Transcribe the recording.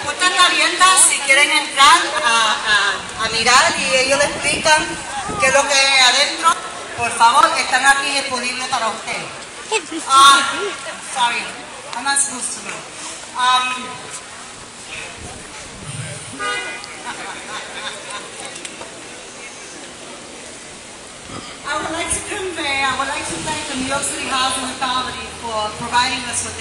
las puertas abiertas si quieren entrar a, a, a mirar y ellos le explican qué es lo que hay adentro. Por favor, están aquí disponibles para ustedes. Uh, ah, sorry, I'm not supposed to know. Um, I would like to convey, I would like to thank the New York City Housing Authority for providing us with their